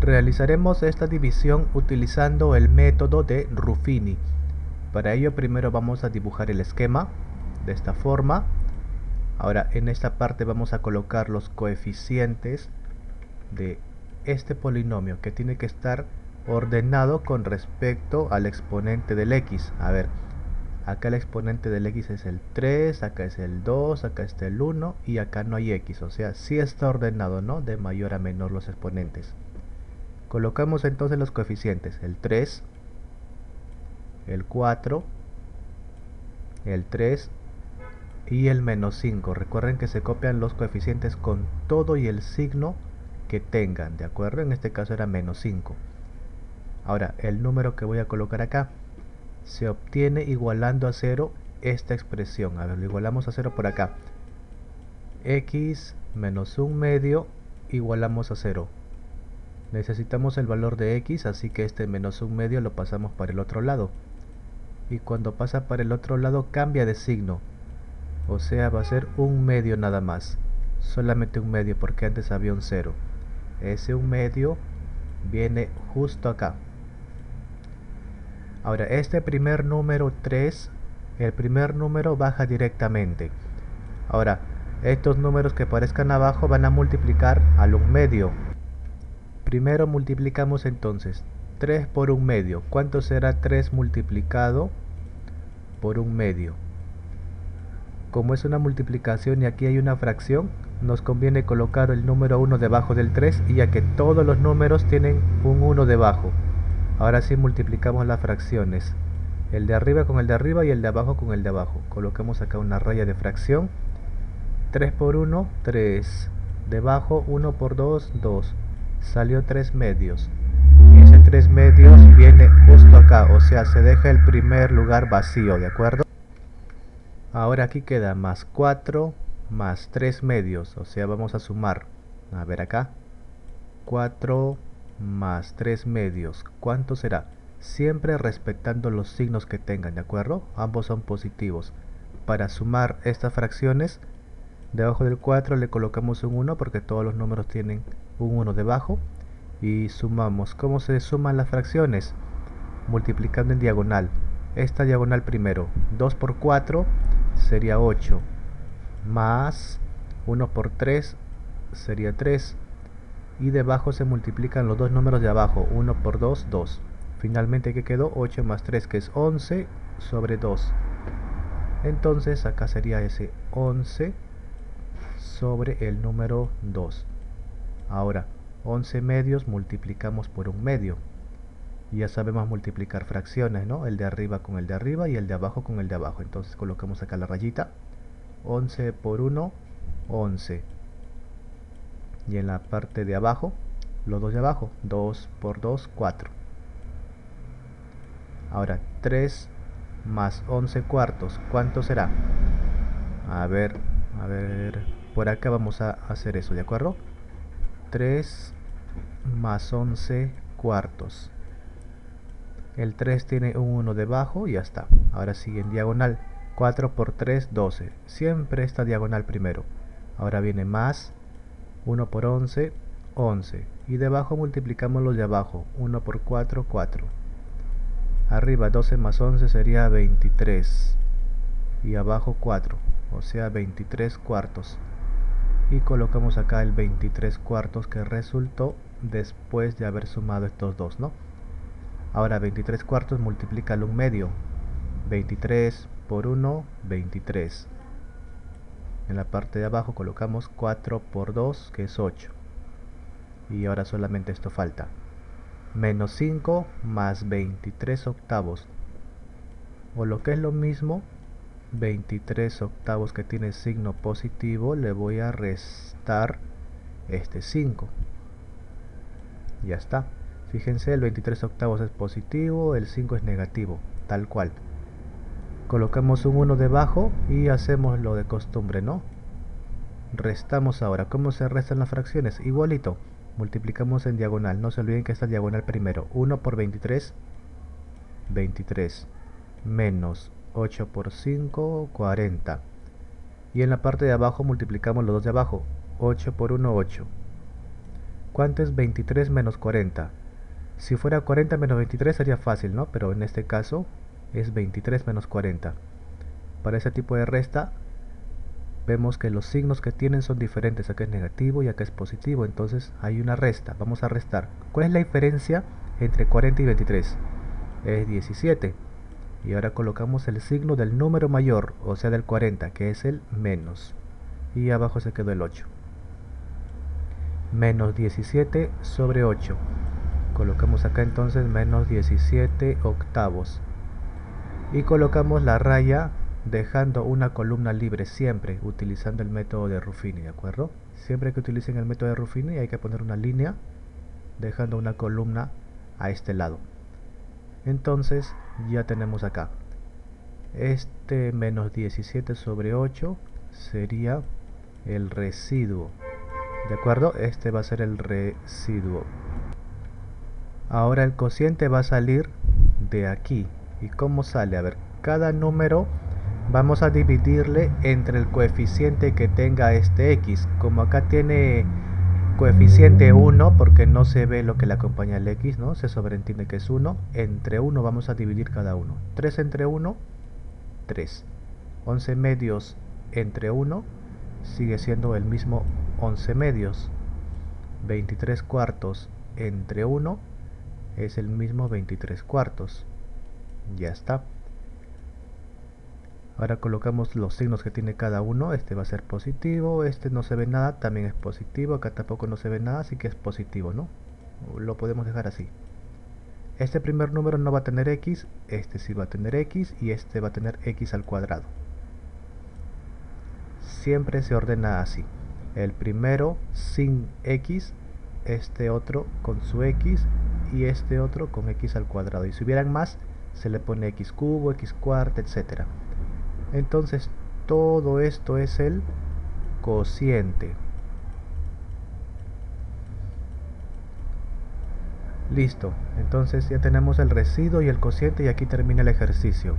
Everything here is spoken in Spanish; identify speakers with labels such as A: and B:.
A: Realizaremos esta división utilizando el método de Ruffini. Para ello primero vamos a dibujar el esquema de esta forma. Ahora en esta parte vamos a colocar los coeficientes de este polinomio que tiene que estar ordenado con respecto al exponente del x. A ver, acá el exponente del x es el 3, acá es el 2, acá está el 1 y acá no hay x. O sea, sí está ordenado, ¿no? De mayor a menor los exponentes. Colocamos entonces los coeficientes, el 3, el 4, el 3 y el menos 5. Recuerden que se copian los coeficientes con todo y el signo que tengan, ¿de acuerdo? En este caso era menos 5. Ahora, el número que voy a colocar acá se obtiene igualando a 0 esta expresión. A ver, lo igualamos a 0 por acá. x menos 1 medio igualamos a 0 necesitamos el valor de x así que este menos un medio lo pasamos para el otro lado. Y cuando pasa para el otro lado cambia de signo. O sea va a ser un medio nada más. Solamente un medio porque antes había un cero. Ese un medio viene justo acá. Ahora este primer número 3 el primer número baja directamente. Ahora estos números que aparezcan abajo van a multiplicar al un medio Primero multiplicamos entonces 3 por un medio. ¿Cuánto será 3 multiplicado por un medio? Como es una multiplicación y aquí hay una fracción, nos conviene colocar el número 1 debajo del 3 y ya que todos los números tienen un 1 debajo. Ahora sí multiplicamos las fracciones. El de arriba con el de arriba y el de abajo con el de abajo. Colocamos acá una raya de fracción. 3 por 1, 3. Debajo 1 por 2, 2 salió tres medios. Y ese tres medios viene justo acá o sea se deja el primer lugar vacío de acuerdo ahora aquí queda más 4 más 3 medios o sea vamos a sumar. A ver acá. 4 más 3 medios. ¿cuánto será? siempre respetando los signos que tengan de acuerdo ambos son positivos. Para sumar estas fracciones debajo del 4 le colocamos un 1 porque todos los números tienen un 1 debajo y sumamos. ¿Cómo se suman las fracciones? Multiplicando en diagonal. Esta diagonal primero. 2 por 4 sería 8. Más 1 por 3 sería 3. Y debajo se multiplican los dos números de abajo. 1 por 2, 2. Finalmente, ¿qué quedó? 8 más 3, que es 11 sobre 2. Entonces, acá sería ese 11 sobre el número 2. Ahora, 11 medios multiplicamos por un medio. Y ya sabemos multiplicar fracciones, ¿no? El de arriba con el de arriba y el de abajo con el de abajo. Entonces colocamos acá la rayita. 11 por 1, 11. Y en la parte de abajo, los dos de abajo, 2 por 2, 4. Ahora, 3 más 11 cuartos, ¿cuánto será? A ver, a ver, por acá vamos a hacer eso, ¿de acuerdo? 3 más 11 cuartos. El 3 tiene un 1 debajo y ya está. Ahora sigue en diagonal. 4 por 3, 12. Siempre está diagonal primero. Ahora viene más 1 por 11, 11. Y debajo multiplicamos los de abajo. 1 por 4, 4. Arriba 12 más 11 sería 23. Y abajo 4. O sea 23 cuartos y colocamos acá el 23 cuartos que resultó después de haber sumado estos dos, ¿no? Ahora 23 cuartos multiplica un medio. 23 por 1, 23. En la parte de abajo colocamos 4 por 2, que es 8. Y ahora solamente esto falta. Menos 5 más 23 octavos. O lo que es lo mismo, 23 octavos que tiene signo positivo le voy a restar este 5 ya está. Fíjense el 23 octavos es positivo el 5 es negativo tal cual. Colocamos un 1 debajo y hacemos lo de costumbre no restamos ahora. ¿cómo se restan las fracciones? igualito. Multiplicamos en diagonal. No se olviden que esta diagonal primero. 1 por 23 23 menos 8 por 5, 40. Y en la parte de abajo multiplicamos los dos de abajo. 8 por 1, 8. ¿Cuánto es 23 menos 40? Si fuera 40 menos 23 sería fácil, ¿no? Pero en este caso es 23 menos 40. Para ese tipo de resta vemos que los signos que tienen son diferentes. Acá es negativo y acá es positivo. Entonces hay una resta. Vamos a restar. ¿Cuál es la diferencia entre 40 y 23? Es 17. Y ahora colocamos el signo del número mayor, o sea del 40, que es el menos. Y abajo se quedó el 8. Menos 17 sobre 8. Colocamos acá entonces menos 17 octavos. Y colocamos la raya dejando una columna libre siempre utilizando el método de Ruffini, ¿de acuerdo? Siempre que utilicen el método de Ruffini hay que poner una línea dejando una columna a este lado. Entonces ya tenemos acá. Este menos 17 sobre 8 sería el residuo. ¿De acuerdo? Este va a ser el residuo. Ahora el cociente va a salir de aquí. ¿Y cómo sale? A ver, cada número vamos a dividirle entre el coeficiente que tenga este x. Como acá tiene coeficiente 1 porque no se ve lo que le acompaña el x, ¿no? Se sobreentiende que es 1. Entre 1 vamos a dividir cada uno. 3 entre 1, 3. 11 medios entre 1 sigue siendo el mismo 11 medios. 23 cuartos entre 1 es el mismo 23 cuartos. Ya está. Ahora colocamos los signos que tiene cada uno. Este va a ser positivo, este no se ve nada, también es positivo. Acá tampoco no se ve nada, así que es positivo, ¿no? Lo podemos dejar así. Este primer número no va a tener x, este sí va a tener x y este va a tener x al cuadrado. Siempre se ordena así. El primero sin x, este otro con su x y este otro con x al cuadrado. Y si hubieran más, se le pone x cubo, x cuarta, etcétera. Entonces todo esto es el cociente. Listo, entonces ya tenemos el residuo y el cociente y aquí termina el ejercicio.